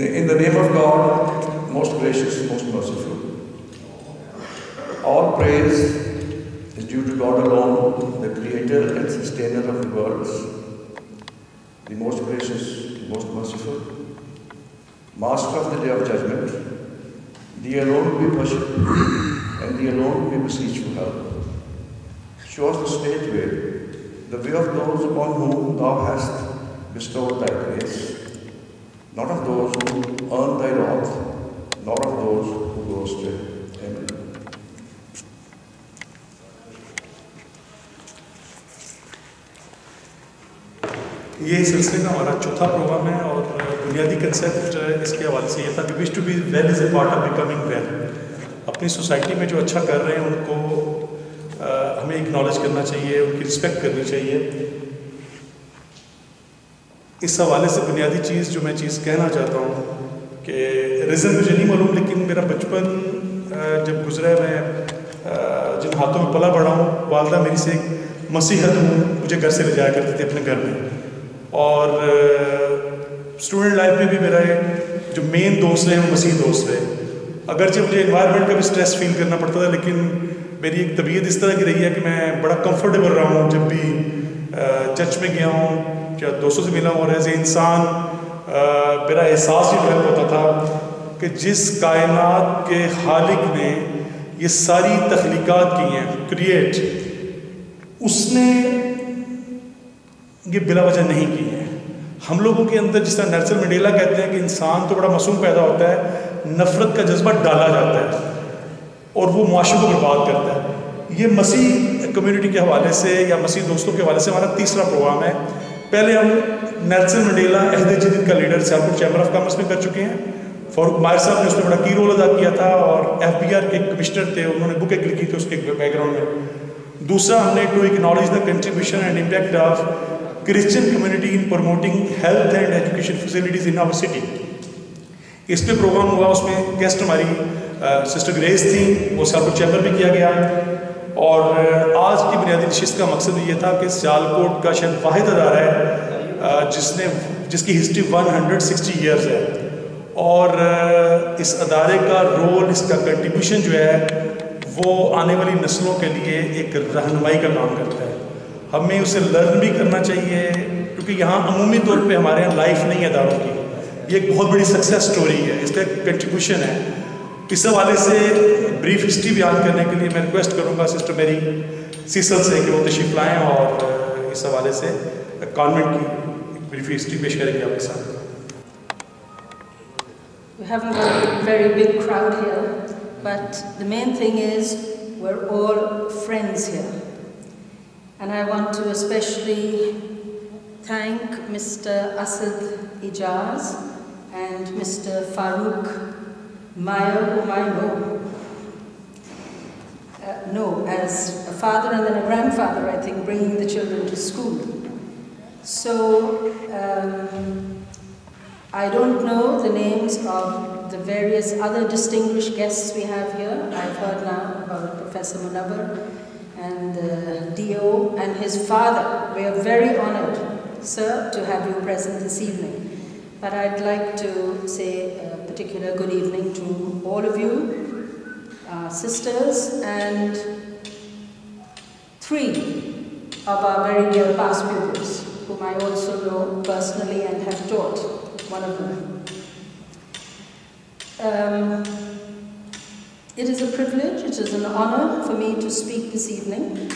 the, in the name of God, most gracious, most merciful. All praise is due to God alone, the creator and sustainer of the worlds, the most gracious, most merciful, master of the day of judgment. The alone we worship, and the alone we beseech for help. Show us the straight way, the way of those upon whom thou hast bestowed thy grace not of those who earn thy wrath, nor of those who go astray. Amen. یہ سلسلے کا ہمارا چوتھا programme ہے اور بنیادی concept اس کے حوالے سے یہ تھا کہ wish to be well is a part of becoming well اپنی سوسائٹی میں جو اچھا کر رہے ہیں ان کو ہمیں اکنالج کرنا چاہیے ان کی رسپیکٹ کرنی چاہیے اس حوالے سے بنیادی چیز جو میں چیز کہنا چاہتا ہوں کہ ریزن مجھے نہیں معلوم، لیکن میرا بچپن جب گزرا ہے، میں جن ہاتھوں میں پلا بڑا ہوں، والدہ میری سے ایک مسیحت ہوں، مجھے گھر سے لے جایا کرتے تھے اپنے گھر میں۔ اور اسٹوڈنٹ لائف میں بھی میرا جو مین دوست رہے ہیں مسیح دوست رہے۔ اگرچہ مجھے انوائرمنٹ کا بھی اسٹریس فیل کرنا پڑتا تھا، لیکن میری ایک طبیعت اس طرح کی رہی ہے کہ میں بڑا کمفرٹیبل رہا ہوں۔ جب بھی چرچ میں گیا ہوں کیا دوستوں سے ملا اور ایز اے انسان میرا احساس بھی غلط ہوتا تھا کہ جس کائنات کے خالق نے یہ ساری تخلیقات کی ہیں کریٹ اس نے یہ بلا وجہ نہیں کی ہے ہم لوگوں کے اندر جس طرح نرسل منڈیلا کہتے ہیں کہ انسان تو بڑا معصوم پیدا ہوتا ہے، نفرت کا جذبہ ڈالا جاتا ہے اور وہ معاشرے کو برباد کرتا ہے۔ یہ مسیح کمیونٹی کے حوالے سے یا مسیح دوستوں کے حوالے سے ہمارا تیسرا پروگرام ہے۔ پہلے ہم نیلسن منڈیلا، عہد جدید کا لیڈر سیاپور چیمبر آف کامرس میں کر چکے ہیں۔ فاروق مائر صاحب نے اس میں بڑا کی رول ادا کیا تھا اور ایف بی آر کے کمشنر تھے، انہوں نے بک ایک لکھی تھی اس کے بیک گراؤنڈ میں۔ دوسرا، ہم نے to acknowledge the contribution and impact of Christian community in promoting health and education facilities in our city اس پہ پروگرام ہوا، اس میں گیسٹ ہماری سسٹر گریس تھیں، وہ سیاپور چیمبر میں کیا گیا۔ اور آج کی بنیادی نشست کا مقصد یہ تھا کہ سیالکوٹ کا شاید واحد ادارہ ہے جس نے، جس کی ہسٹری 160 ایئرز ہے۔ اور اس ادارے کا رول اس کا کنٹریبیوشن جو ہے، وہ آنے والی نسلوں کے لیے ایک رہنمائی کا کام کرتا ہے۔ ہمیں اسے لرن بھی کرنا چاہیے، کیونکہ یہاں عمومی طور پہ ہمارے یہاں لائف نہیں اداروں کی۔ یہ ایک بہت بڑی سکسیس سٹوری ہے، اس کا ایک کنٹریبیوشن ہے۔ اس حوالے سے بریف ہسٹری بیان کرنے کے لیے میں ریکویسٹ کروں گا سسٹر میری سیسل سے کہ وہ تشریف لائیں اور اس حوالے سے کانوینٹ کی بریف ہسٹری پیش کریں گے آپ کے ساتھ We have a very big crowd here, but the main thing is we're all friends here. And I want to especially thank Mr. Asad Ijaz and Mr. Farooq Maya, whom I know Uh, no, as a father and then a grandfather, I think, bringing the children to school. So, um, I don't know the names of the various other distinguished guests we have here. I've heard now about Professor Munawar and uh, Dio and his father. We are very honored, sir, to have you present this evening. But I'd like to say a particular good evening to all of you, uh, sisters, and three of our very dear past pupils, whom I also know personally and have taught, one of them. Um, it is a privilege, it is an honor for me to speak this evening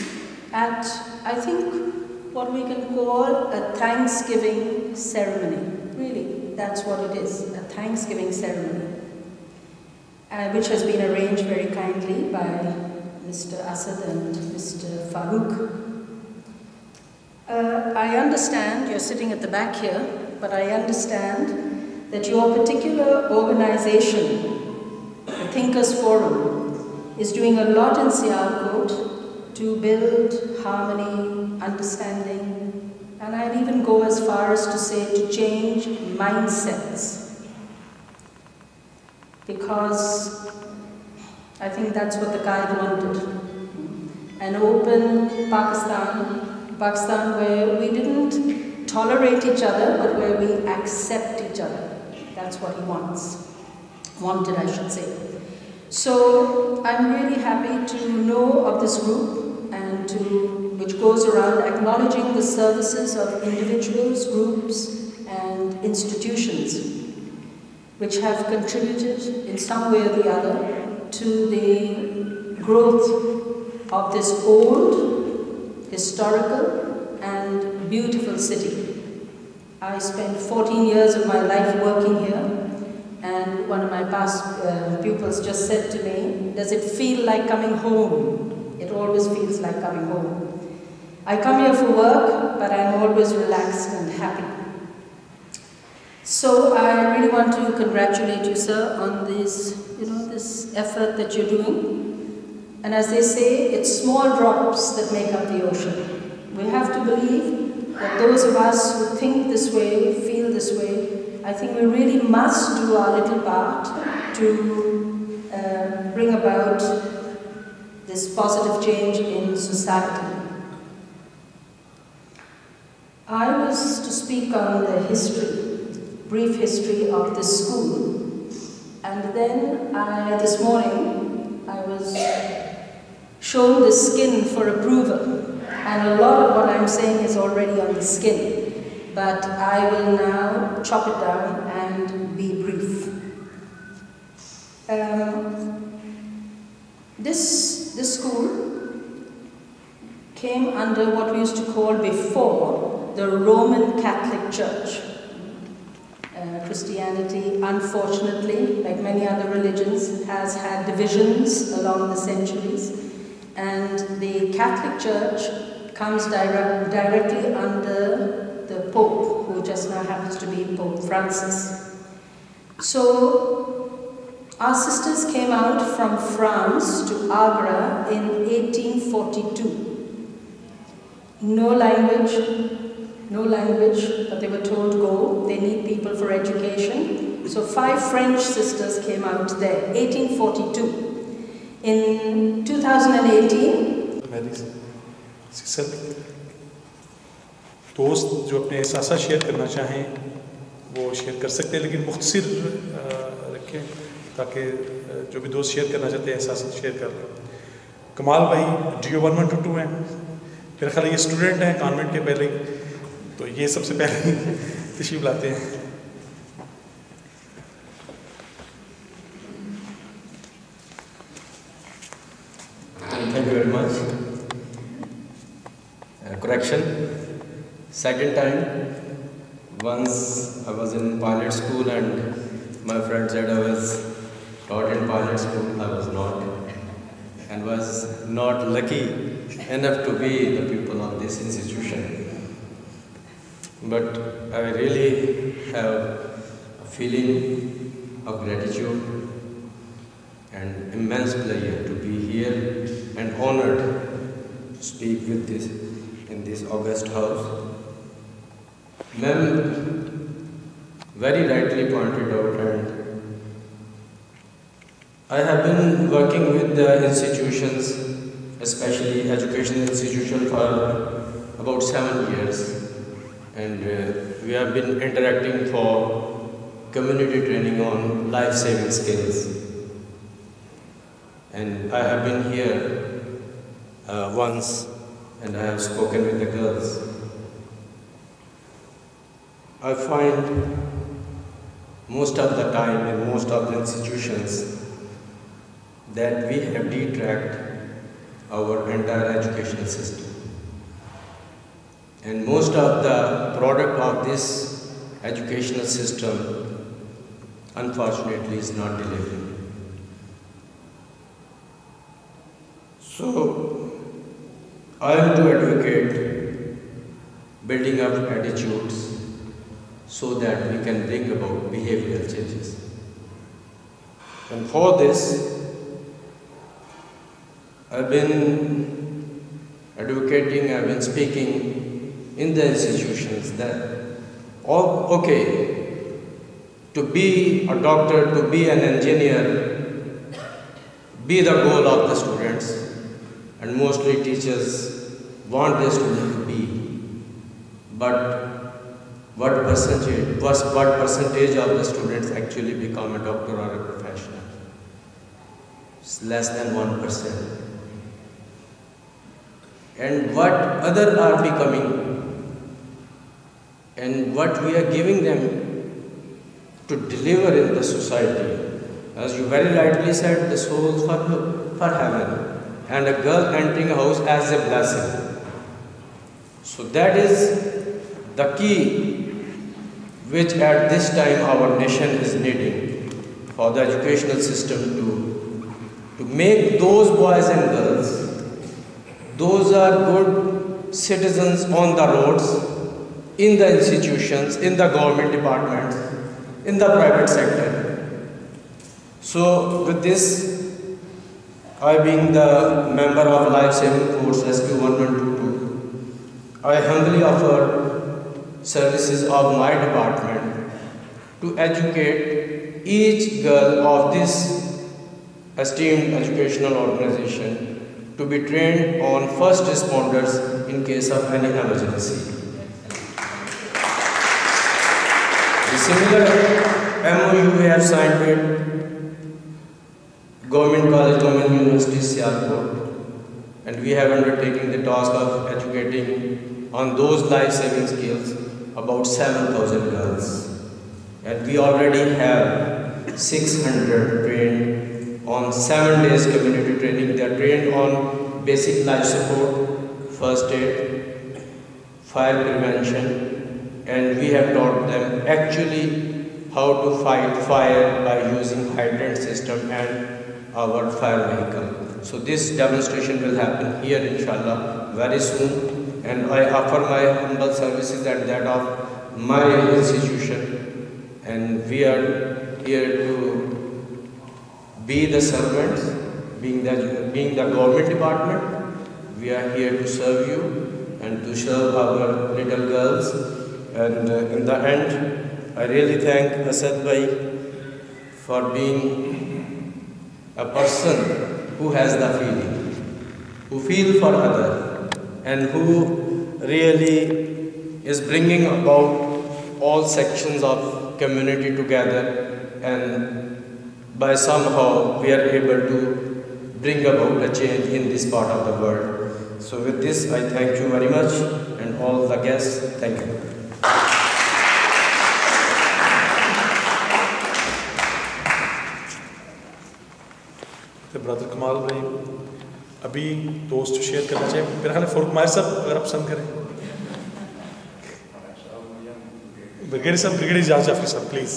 at, I think, what we can call a Thanksgiving ceremony. Really, that's what it is, a Thanksgiving ceremony, uh, which has been arranged very kindly by Mr. Asad and Mr. Farouk. Uh, I understand, you're sitting at the back here, but I understand that your particular organization, the Thinkers Forum, is doing a lot in Sialkot to build harmony, understanding, and I'd even go as far as to say to change mindsets. Because I think that's what the Quaid wanted. An open Pakistan, Pakistan where we didn't tolerate each other, but where we accept each other. That's what he wants. Wanted, I should say. So I'm really happy to know of this group and to which goes around acknowledging the services of individuals, groups, and institutions which have contributed in some way or the other to the growth of this old, historical, and beautiful city. I spent 14 years of my life working here, and one of my past uh, pupils just said to me, Does it feel like coming home? It always feels like coming home. I come here for work, but I'm always relaxed and happy. So I really want to congratulate you, sir, on this, you know, this effort that you're doing. And as they say, it's small drops that make up the ocean. We have to believe that those of us who think this way, feel this way, I think we really must do our little part to uh, bring about this positive change in society. I was to speak on the history brief history of this school. And then I, this morning, I was shown the skin for approval. And a lot of what I'm saying is already on the skin. But I will now chop it down and be brief. Um, this, this school came under what we used to call before the Roman Catholic Church. Christianity, unfortunately, like many other religions, has had divisions along the centuries. And the Catholic Church comes direct, directly under the Pope, who just now happens to be Pope Francis. So, our sisters came out from France to Agra in 1842. No language, no language, but they were told go, they need people for education. So five French sisters came out there, 1842. In 2018, دوست جو اپنے احساسات share کرنا چاہیں وہ share کر سکتے ہیں لیکن مختصر رکھیں تاکہ جو بھی دوست شیئر کرنا چاہتے ہیں احساسات شیئر کر لیں کمال بھائی D O one one two two ہیں میرا خیال یہ اسٹوڈنٹ ہیں کانوینٹ کے پہلے तो ये सबसे पहले तशीफ लाते हैं Thank you very much. Uh, correction. Second time, once I was in pilot school and my friend said I was taught in pilot school. I was not. And was not lucky enough to be the pupil of this institution. But I really have a feeling of gratitude and immense pleasure to be here and honored to speak with this in this august house. Ma'am very rightly pointed out and I have been working with the institutions, especially educational institution for about seven years and uh, we have been interacting for community training on life-saving skills. And I have been here uh, once and I have spoken with the girls. I find most of the time in most of the institutions that we have detracked our entire education system. And most of the product of this educational system, unfortunately, is not delivering. So, I am to advocate building up attitudes so that we can bring about behavioral changes. And for this, I've been advocating, I've been speaking in the institutions that, oh, okay, to be a doctor, to be an engineer, be the goal of the students, and mostly teachers want their students to be. But what percentage, what percentage of the students actually become a doctor or a professional. It's less than 1%. And what other are becoming and what we are giving them to deliver in the society. As you very rightly said, the souls for, for heaven and a girl entering a house as a blessing. So that is the key which at this time our nation is needing for the educational system to, to make those boys and girls, those are good citizens on the roads, in the institutions, in the government departments, in the private sector. So with this, I being the member of Life Saving Force Rescue 1122, I humbly offer services of my department to educate each girl of this esteemed educational organization to be trained on first responders in case of any emergency. Similar MOU we have signed with Government College, Government University, Sialkot, and we have undertaken the task of educating on those life-saving skills about 7,000 girls. And we already have 600 trained on 7 days community training. They are trained on basic life support, first aid, fire prevention, and we have taught them actually how to fight fire by using hydrant system and our fire vehicle. So this demonstration will happen here inshallah very soon. And I offer my humble services at that of my institution. And we are here to be the servants, being the, being the government department, we are here to serve you and to serve our little girls and uh, in the end I really thank Asad Bhai for being a person who has the feeling, who feel for other, and who really is bringing about all sections of community together and by somehow we are able to bring about a change in this part of the world. So with this I thank you very much and all the guests, thank you. برادر کمال بھائی ابھی دوست share کرنا چاہیے میرا خیال ہے فاروق ماہر صاحب اگر آپ پسند کریں بریگیڈیئر صاحب بریگیڈیئر جاز جعفر صاحب please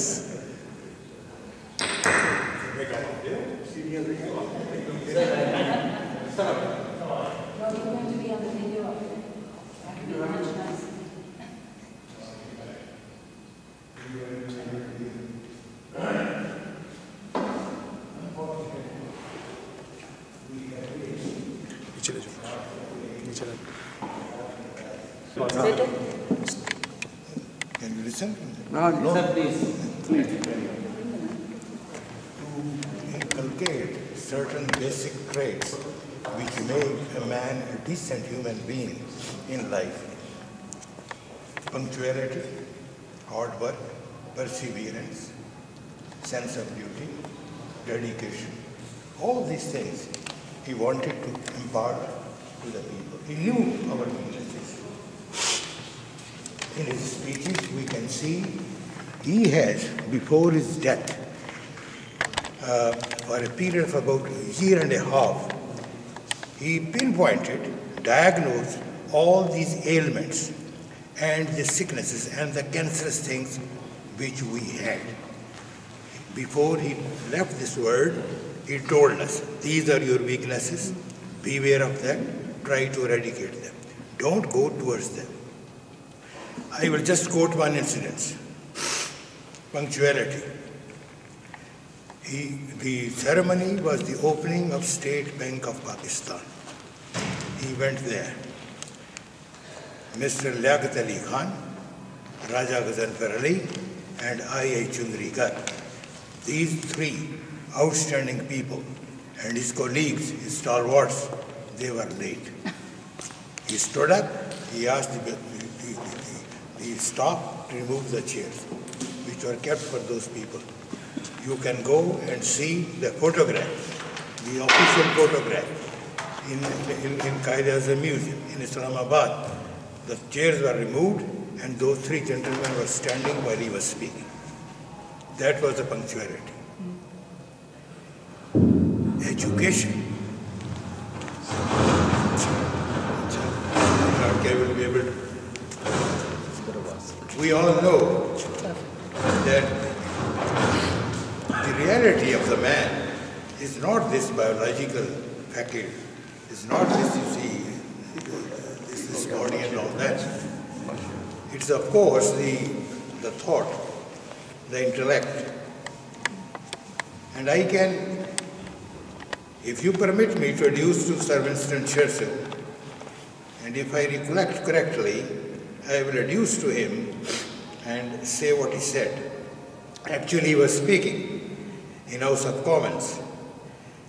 Can you listen? No, no. Please. Please. To inculcate certain basic traits which make a man a decent human being in life. Punctuality, hard work, perseverance, sense of duty, dedication. All these things he wanted to impart to the people. He knew our people. In his speeches, we can see he has, before his death, uh, for a period of about a year and a half, he pinpointed diagnosed all these ailments and the sicknesses and the cancerous things which we had. Before he left this world, he told us, these are your weaknesses, beware of them, try to eradicate them. Don't go towards them. I will just quote one incident. Punctuality. He, the ceremony was the opening of State Bank of Pakistan he went there. Mr. Liaquat Ali Khan, Raja Ghazanfar Ali, and I.A. Chundrigar. These three outstanding people and his colleagues, his stalwarts, they were late. He stood up, he asked the, the, the, he stopped to remove the chairs, which were kept for those people. You can go and see the photograph, the official photograph in, in, in Qaeda Museum in Islamabad. The chairs were removed and those three gentlemen were standing while he was speaking. That was the punctuality. Education. will be able to. We all know that the reality of the man is not this biological faculty, it's not this, you see, this, this body and all that. It's of course the, the thought, the intellect. And I can, if you permit me, to introduce to Sir Winston Churchill, and if I recollect correctly, I will reduce to him and say what he said. Actually, he was speaking in House of Commons.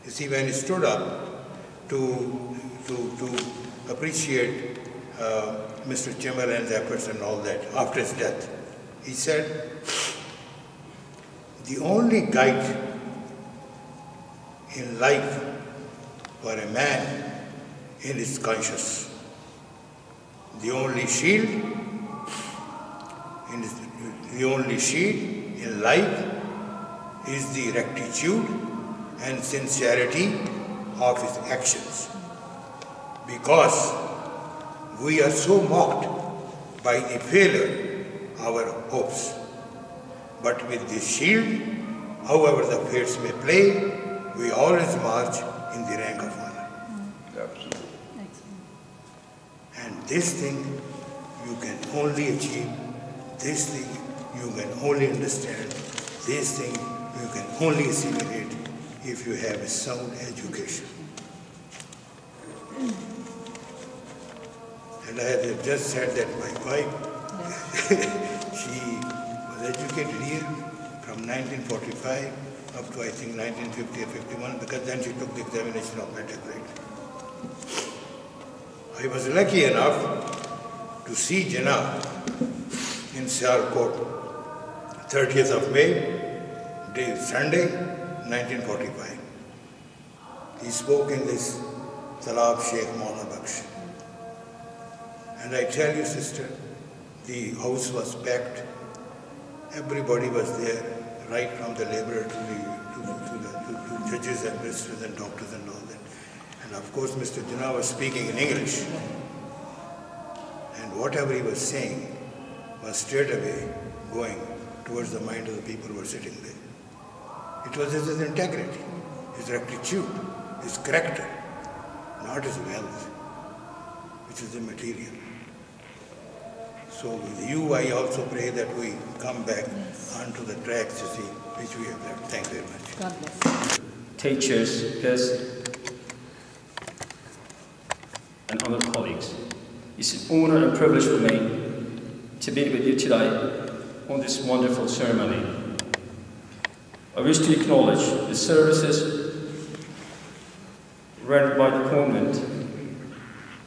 You see, when he stood up to, to, to appreciate uh, Mr. Chamberlain's efforts and all that after his death. He said, the only guide in life for a man in his conscience, the only shield, in the only shield in life is the rectitude and sincerity of his actions. Because we are so mocked by the failure our hopes. But with this shield, however the fates may play, we always march in the rank of honor. And this thing you can only achieve, this thing you can only understand, this thing you can only assimilate if you have a sound education. And I have just said that my wife, she was educated here from 1945 up to I think 1950 or 51 because then she took the examination of matric grade. I was lucky enough to see Jinnah in Sialkot, 30th of May, day Sunday, 1945. He spoke in this Talab Sheikh Maula Baksh. And I tell you, sister, the house was packed. Everybody was there, right from the laborer to the, to, to the to judges and ministers and doctors and all that. And of course, Mr. Jinnah was speaking in English. And whatever he was saying was straight away going towards the mind of the people who were sitting there. It was his integrity, his rectitude, his character, not his wealth, which is immaterial. So with you, I also pray that we come back yes. onto the tracks, you see, which we have left. Thank you very much. God bless. Teachers, peers, and other colleagues, it's an honour and privilege for me to be with you today on this wonderful ceremony. I wish to acknowledge the services rendered by the convent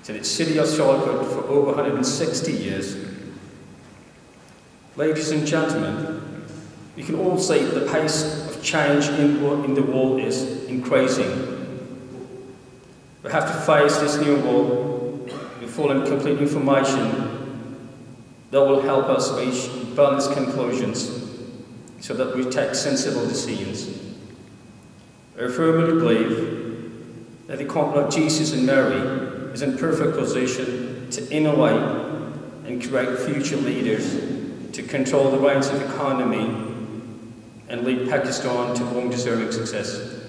to the city of Sialkot for over 160 years Ladies and gentlemen, we can all see that the pace of change in, the world is increasing. We have to face this new world full and complete information that will help us reach balanced conclusions so that we take sensible decisions. I firmly believe that the Convent of Jesus and Mary is in perfect position to innovate and create future leaders to control the reins of the economy and lead Pakistan to long-deserving success.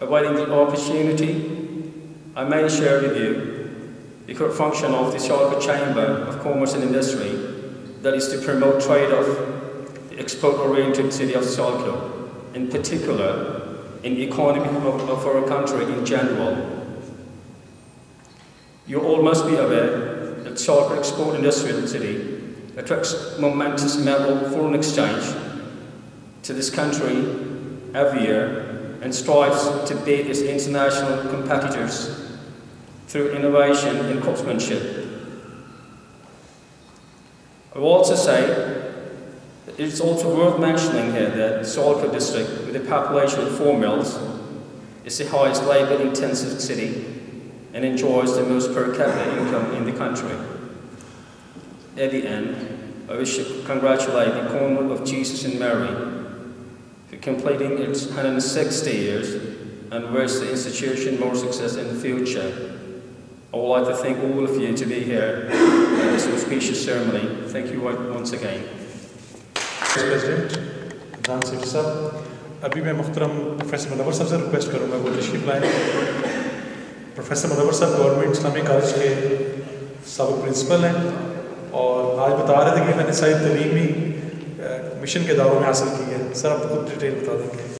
Awaiting the opportunity, I may share with you the current function of the Sialkot Chamber of Commerce and Industry that is to promote trade of the export-oriented city of Sialkot, in particular in the economy of, of our country in general. You all must be aware that Sialkot Export Industrial City attracts momentous metal foreign exchange to this country every year and strives to beat its international competitors through innovation and craftsmanship. I will also say that it's also worth mentioning here that Sialkot district, with a population of 4 mils, is the highest labor intensive city and enjoys the most per capita income in the country. At the end, I wish to congratulate the Convent of Jesus and Mary for completing its 160 years and wish the institution more success in the future. I would like to thank all of you to be here at this auspicious ceremony. Thank you once again. President, صاحب ابھی میں مخترم professor مدور صاحب سے request کروں گا وہ تشریف لائیں professor مدور صاحب گورنمنٹ اسلامی کالج کے سابق پرنسپل ہیں اور آج بتا رہے تھے کہ میں نے ساری تعلیمی مشن کے دوروں میں حاصل کی ہے سر آپ خود ڈیٹیل بتا دیں گے